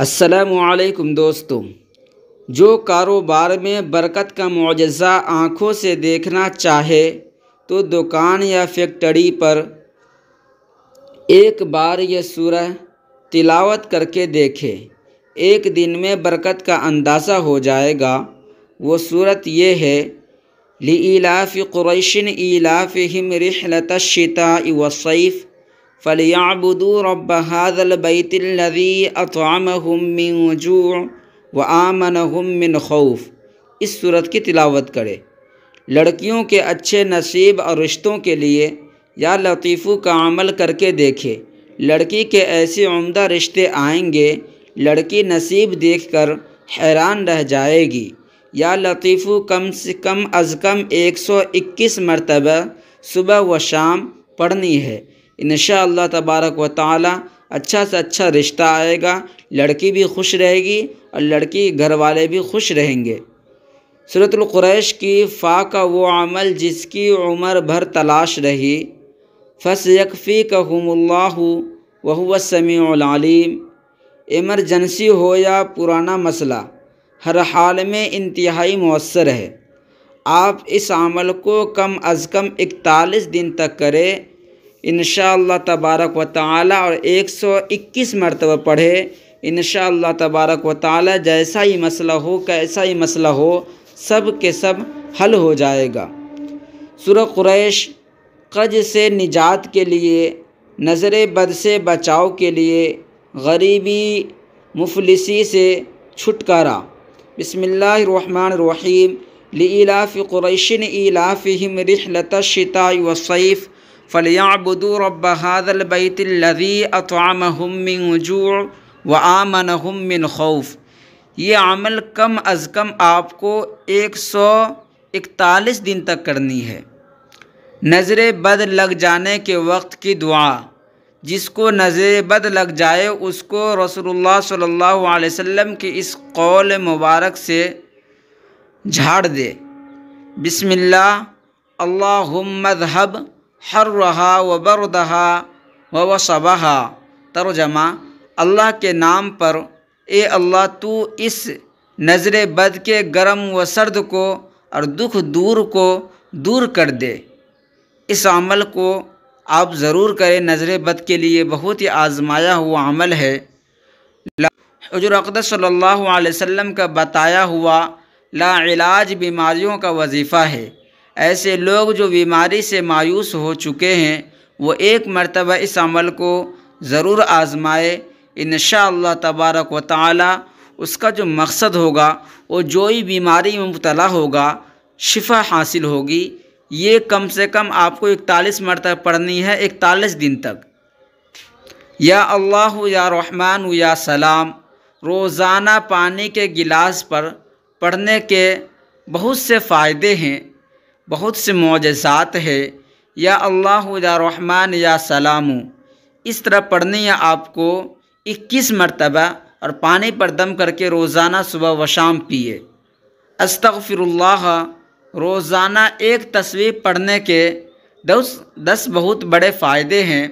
असलकुम दोस्तों। जो कारोबार में बरकत का मुआजा आँखों से देखना चाहे तो दुकान या फैक्ट्री पर एक बार यह सूरह तिलावत करके देखे। एक दिन में बरकत का अंदाज़ा हो जाएगा। वो सूरत ये है लीलाफ़ क़ुरैशिन इलाफ़िम रिहलत शिता वसैफ़ फ़लियाबुदू रब हादल बैतिल्लज़ी अतअमहुम मिन जू' व आमनहुम मिन खौफ इस सूरत की तिलावत करे। लड़कियों के अच्छे नसीब और रिश्तों के लिए या लतीफ़ों का अमल करके देखे। लड़की के ऐसे उम्दा रिश्ते आएँगे, लड़की नसीब देखकर हैरान रह जाएगी। या लतीफ़ू कम से कम, अज़ कम 121 मरतबा सुबह व शाम पढ़नी है। इन तबारक व ताली अच्छा से अच्छा रिश्ता आएगा, लड़की भी खुश रहेगी और लड़की घर वाले भी खुश रहेंगे। सूरतुल्कुरैश की फ़ा का वो अमल जिसकी उम्र भर तलाश रही फस यकफ़ी का वह समीम इमरजेंसी हो या पुराना मसला, हर हाल में इंतहाई मौसर है। आप इस अमल को कम अज़ कम इकतालीस दिन तक करें इन तबारक व ताली और 121 मरतबा पढ़े। इन तबारक व ताली जैसा ही मसला हो, कैसा ही मसला हो, सब के सब हल हो जाएगा। सुर क़ुरैश कर्ज से निजात के लिए, नज़र बद से बचाव के लिए, गरीबी मुफलिसी से छुटकारा। बसमीम लीलाफ़ क़ुरैशिन इलाफ़िम रिहलत शिता व सैफ़ फ़लियाबुदू रब हादल बैतिल्लज़ी अतअमहुम मिन जू' व आमनहुम मिन खौफ ये अमल कम अज़ कम आपको एक सौ इकतालीस दिन तक करनी है नज़र बद लग जाने के वक्त की दुआ जिसको नज़र बद लग जाए उसको रसूलुल्लाह सल्लल्लाहु अलैहि वसल्लम की इस कौल मुबारक से झाड़ दे बिस्मिल्लाह अल्लाहुम्मज़हब हर रहा व बरदहा व वसबहा। तर्जमा, अल्लाह के नाम पर, ए अल्लाह, तू इस नज़र बद के गरम व सर्द को और दुख दूर को दूर कर दे। इस अमल को आप ज़रूर करें। नज़र बद के लिए बहुत ही आजमाया हुआ अमल है। हजर अकदस सल्लल्लाहु अलैहि वसल्लम का बताया हुआ, ला इलाज बीमारियों का वजीफ़ा है। ऐसे लोग जो बीमारी से मायूस हो चुके हैं, वो एक मरतबा इस अमल को ज़रूर आजमाए। इन तबारक व ताली उसका जो मकसद होगा, वो जो ही बीमारी में मुबतला होगा, शिफा हासिल होगी। ये कम से कम आपको इकतालीस मरतबा पढ़नी है, इकतालीस दिन तक। या अल्लाह या रहमान या सलाम, रोज़ाना पानी के गिलास पर पढ़ने के बहुत से फ़ायदे हैं। बहुत से मुआजात है। या अल्लाह या रहमान या सलामु। इस तरह पढ़नी है आपको, इक्कीस मरतबा और पानी पर दम करके रोज़ाना सुबह व शाम पिए। अस्तफ़िरल्लाह रोज़ाना एक तस्वीर पढ़ने के दस दस बहुत बड़े फ़ायदे हैं।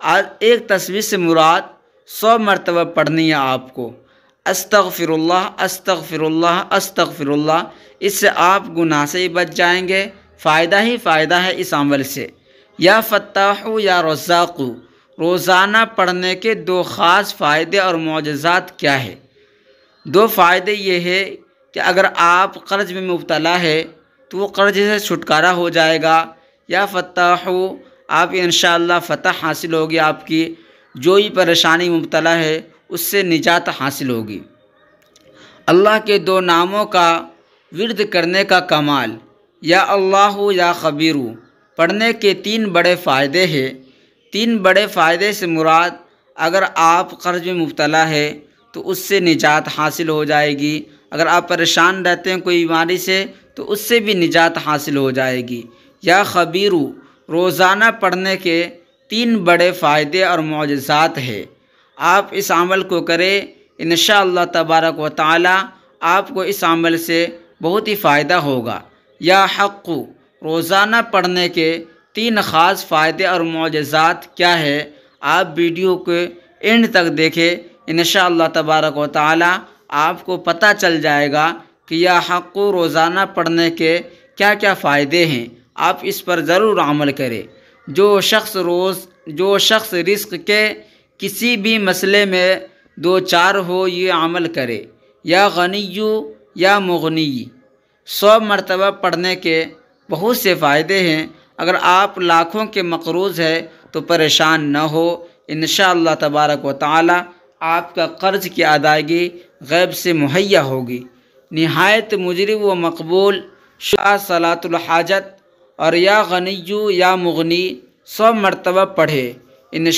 आज एक तस्वीर से मुराद सौ मरतबा पढ़नी है आपको। अस्तफ़िरल्लाह अस्तफ़िरल्लाह अस्तग़फिरुल्लाह। इससे आप गुनाह से ही बच जाएँगे। फ़ायदा ही फ़ायदा है इस अमल से। या फ़त्ताहु, या रज़ाक़ु। रोज़ाना पढ़ने के दो ख़ास फ़ायदे और मुआजात क्या है? दो फ़ायदे ये है कि अगर आप कर्ज़ में मुबतला है तो वो कर्ज़ से छुटकारा हो जाएगा। या फ़त्ताहु, आप इन फ़तह हासिल होगी आपकी। जो ही परेशानी मुबतला है उससे निजात हासिल होगी। अल्लाह के दो नामों का विरद करने का कमाल, या अल्लाह या खबीरू। पढ़ने के तीन बड़े फ़ायदे हैं। तीन बड़े फ़ायदे से मुराद, अगर आप कर्ज में मुबतला है तो उससे निजात हासिल हो जाएगी। अगर आप परेशान रहते हैं कोई बीमारी से तो उससे भी निजात हासिल हो जाएगी। या खबीरू, रोज़ाना पढ़ने के तीन बड़े फ़ायदे और मुआजात है। आप इस अमल को करें। इन तबारक व ताली आपको इस अमल से बहुत ही फ़ायदा होगा। या हक़, रोज़ाना पढ़ने के तीन ख़ास फ़ायदे और मुआजात क्या है, आप वीडियो के एंड तक देखें। इन तबारक व ताली आपको पता चल जाएगा कि यह हक़, रोज़ाना पढ़ने के क्या क्या फ़ायदे हैं। आप इस पर ज़रूर अमल करें। जो शख्स रोज़, जो शख्स रिस्क के किसी भी मसले में दो चार हो ये अमल करे, या गनीयू या मुगनी सौ मरतबा पढ़ने के बहुत से फ़ायदे हैं। अगर आप लाखों के मकरूज़ है तो परेशान न हो। इन तबारक व ताली आपका कर्ज़ की अदायगी गैब से मुहैया होगी। नहायत मुजरब व मकबूल शाह सलातुल हाजत और या गनीयू या मुगनी सौ मरतबा पढ़े। इन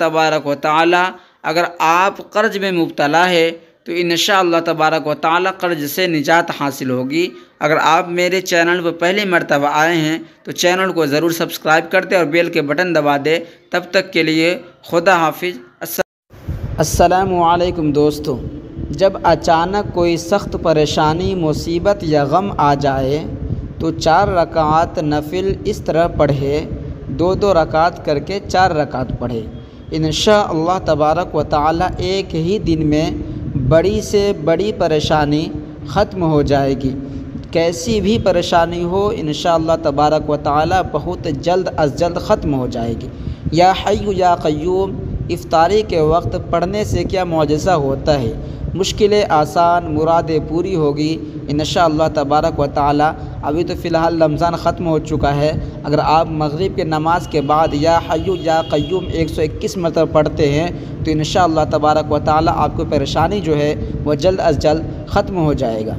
तबारक व ताली, अगर आप कर्ज़ में मुबतला है तो इन तबारक व ताली कर्ज़ से निजात हासिल होगी। अगर आप मेरे चैनल पर पहली मरतबा आए हैं तो चैनल को ज़रूर सब्सक्राइब कर दें और बेल के बटन दबा दें। तब तक के लिए खुदा हाफिज़। असलकुम दोस्तों। जब अचानक कोई सख्त परेशानी, मुसीबत या गम आ जाए तो चार रकात नफिल इस तरह पढ़े। दो दो रकात करके चार रकात पढ़े। इन अल्लाह तबारक व ताली एक ही दिन में बड़ी से बड़ी परेशानी ख़त्म हो जाएगी। कैसी भी परेशानी हो इन तबारक व ताली बहुत जल्द अज जल्द ख़त्म हो जाएगी। या हयू या क़यूम इफ्तारी के वक्त पढ़ने से क्या मुआजा होता है? मुश्किलें, आसान मुरादें पूरी होगी। इन तबारक व ताली, अभी तो फ़िलहाल रमज़ान ख़त्म हो चुका है। अगर आप मगरिब के नमाज़ के बाद या हयू या क़यूम 121 मरतबा पढ़ते हैं तो इन तबारक व ताली आपको परेशानी जो है वह जल्द अज जल्द ख़त्म हो जाएगा।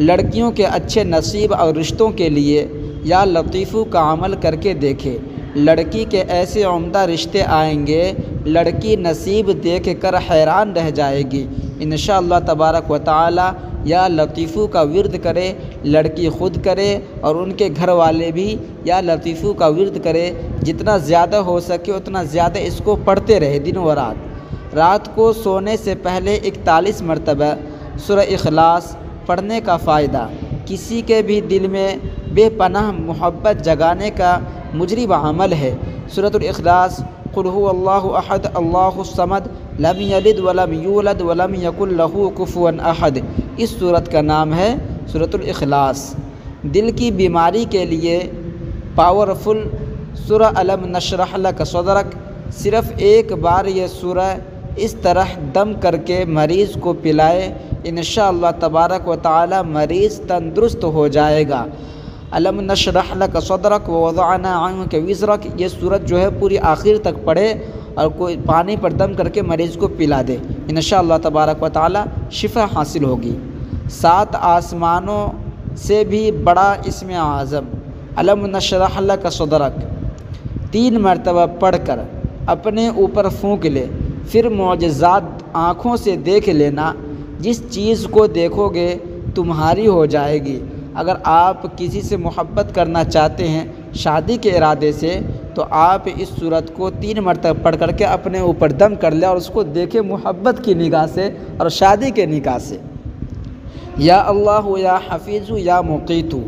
लड़कियों के अच्छे नसीब और रिश्तों के लिए या लतीफ़ों का अमल करके देखें। लड़की के ऐसे उम्दा रिश्ते आएँगे, लड़की नसीब देख कर हैरान रह जाएगी। इन तबारक व ताली या लतीफ़ू का विरद करे, लड़की ख़ुद करे और उनके घर वाले भी या लतीफ़ू का विरद करे। जितना ज़्यादा हो सके उतना ज़्यादा इसको पढ़ते रहे दिन व रात। रात को सोने से पहले इकतालीस मरतबा। सुर अखलास पढ़ने का फ़ायदा। किसी के भी दिल में बेपनाह मोहब्बत जगाने का मुजरब अमल है। कुल्हु अल्लाह अहद अल्लाहसमद लम यलिद वलम यूलद वलम यकुल्लहु कुफुअन अहद इस सूरत का नाम है सूरतलास दिल की बीमारी के लिए पावरफुल सुर अलम नशरह का सदरक। सिर्फ़ एक बार ये सुर इस तरह दम करके मरीज़ को पिलाए इन तबारक व ताली मरीज़ तंदुरुस्त हो जाएगा। अलम नशरह का सदरक वज़ाना के विज़रक। ये सूरत जो है पूरी आखिर तक पढ़े और कोई पानी पर दम करके मरीज़ को पिला दे। इन तबारक व ताली शिफा हासिल होगी। सात आसमानों से भी बड़ा इसमें आज़म। अलम नशरह का सदरक। तीन मरतबा पढ़ कर अपने ऊपर फूँक ले। फिर मुआजात आँखों से देख लेना। जिस चीज़ को देखोगे, तुम्हारी हो जाएगी। अगर आप किसी से मोहब्बत करना चाहते हैं शादी के इरादे से तो आप इस सूरत को तीन मरतब पढ़ करके अपने ऊपर दम कर लें और उसको देखें मोहब्बत की निगाह से और शादी के निगाह से। या अल्लाह, या हफीज़, या मुकीतु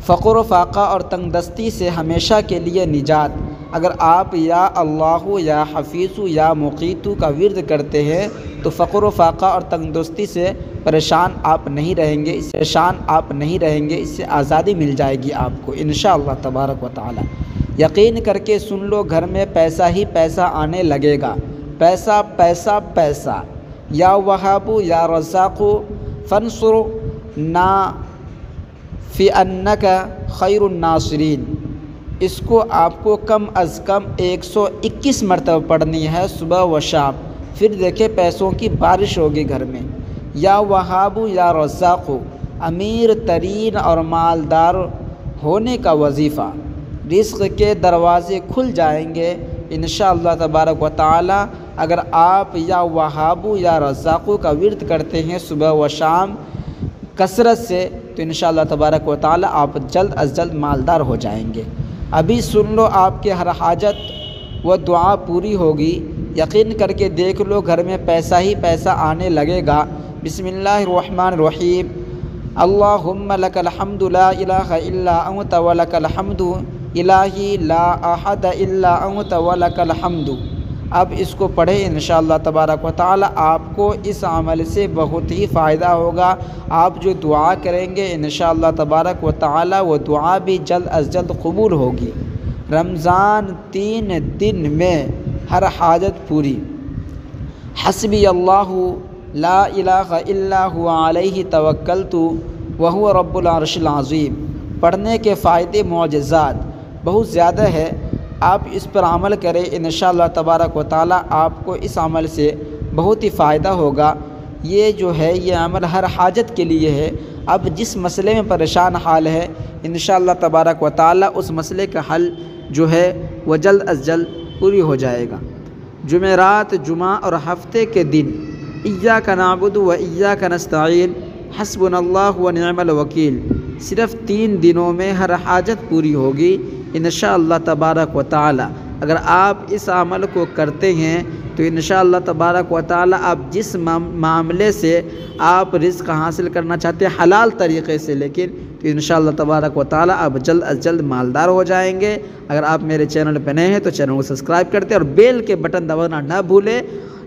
फ़क्र फ़ाक़ा और तंगदस्ती से हमेशा के लिए निजात। अगर आप या अल्लाह, या हफीज़, या मुकीतु का विरद करते हैं तो फ़क्र फ़ाक़ा और तंगदस्ती से परेशान आप नहीं रहेंगे, इससे परेशान आप नहीं रहेंगे, इससे आज़ादी मिल जाएगी आपको इन तबारक व ताली। यकीन करके सुन लो, घर में पैसा ही पैसा आने लगेगा। पैसा पैसा पैसा। या वहाबू, या रज़ाक़ु, फ़नसुर ना, फ़ी अन्न का खैरनासरीन इसको आपको कम अज़ कम 121 मरतबा पढ़नी है सुबह व शाम। फिर देखे पैसों की बारिश होगी घर में। या वहाबू, या रज़ाक़ु, अमीर, तरीन और मालदार होने का वजीफ़ा। रिस्क के दरवाज़े खुल जाएँगे इन तबारक व ताली। अगर आप या वहाबू, या रज़ाक़ु का विरत करते हैं सुबह व शाम कसरत से तो इन तबारक व ताली आप जल्द अज जल्द मालदार हो जाएँगे। अभी सुन लो आपके हर हाजत, व दुआ पूरी होगी। यकीन करके देख लो, घर में पैसा ही पैसा आने लगेगा। बिसमीम अल्लाहुम्म लकल हम्दु ला इलाहा इल्ला अंत व लकल हम्दु। इलाही ला अहद इल्ला अंत व लकल हम्दु। अब इसको पढ़े इन तबारक व ताली आपको इस अमल से बहुत ही फ़ायदा होगा। आप जो दुआ करेंगे इन तबारक ताली, वो दुआ भी जल्द अज जल्द कबूल होगी। रमज़ान तीन दिन में हर हाजत पूरी। हसबी अल्लाह ला इलाहा इल्ला हुआ अलैहि तवक्कलतु, वहुव रब्बुल अर्शिल अज़ीम। पढ़ने के फ़ायदे मुआजात बहुत ज़्यादा है आप इस पर अमल करें इन तबारक व आपको इस अमल से बहुत ही फ़ायदा होगा। ये जो है, ये अमल हर हाजत के लिए है। अब जिस मसले में परेशान हाल है इन तबारक व उस मसले का हल जो है वह जल्द अज जल्द पूरी हो जाएगा। जुमेरात, जुमा और हफ़्ते के दिन इया का नाबुद व इया का नस्तीन हसबन व नमल वकील। सिर्फ़ तीन दिनों में हर हाजत पूरी होगी इन तबारक व ताली। अगर आप इस अमल को करते हैं तो इन तबारक व ताली आप जिस मामले से आप रिस्क हासिल करना चाहते हैं, हलाल तरीक़े से, लेकिन तो इन तबारक व ताली आप जल्द अज जल्द मालदार हो जाएँगे। अगर आप मेरे चैनल पर नए हैं तो चैनल को सब्सक्राइब करते और बेल के बटन दबाना ना भूलें।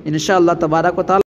इन तबारक व ताली